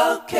okay.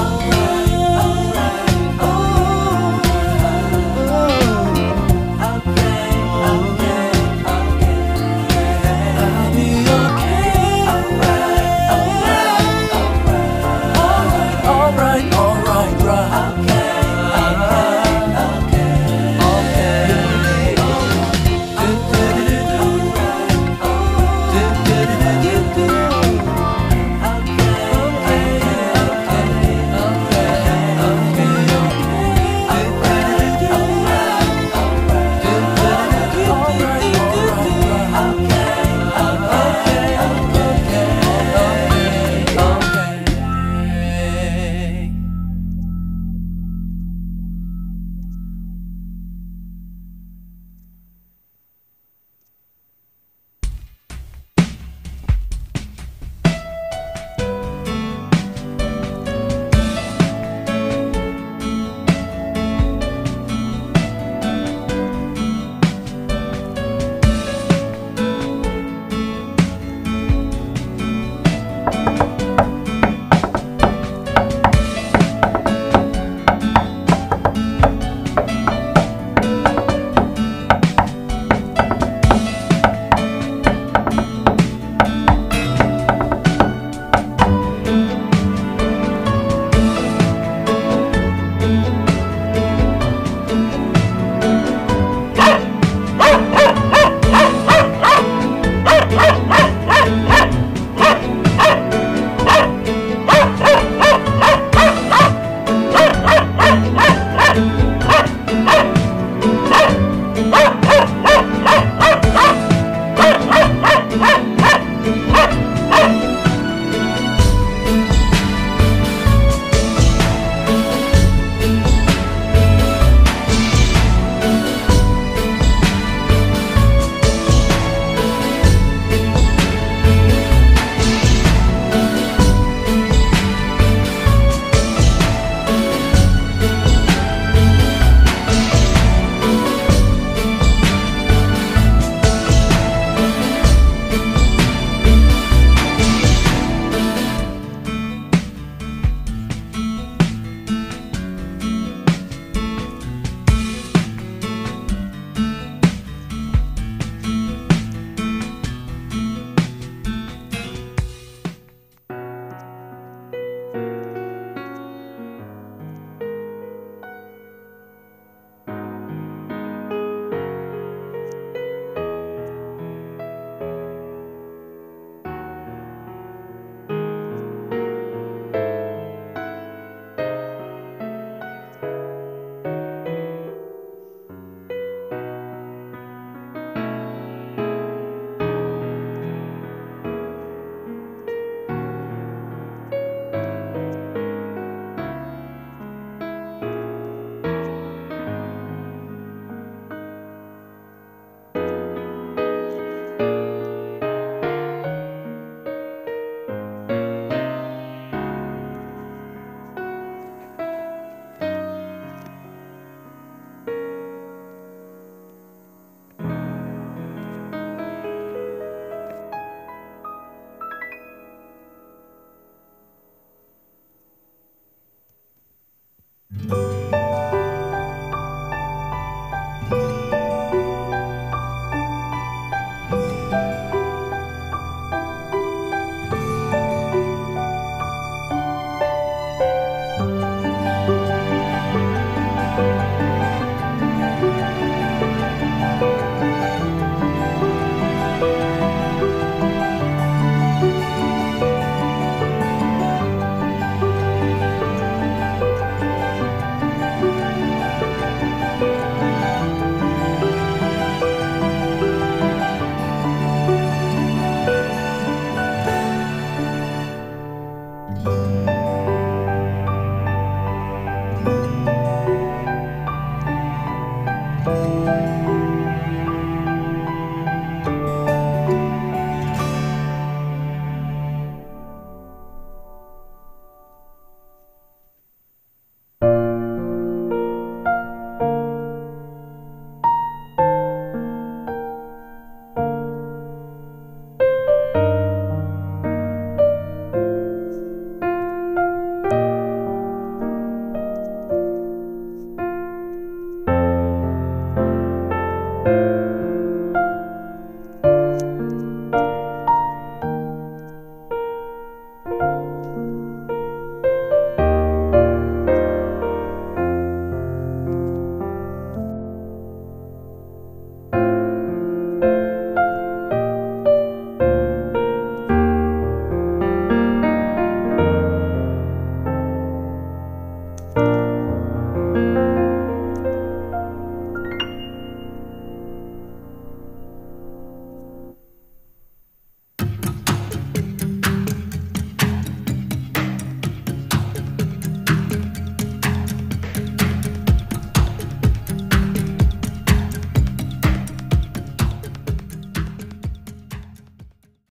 啊。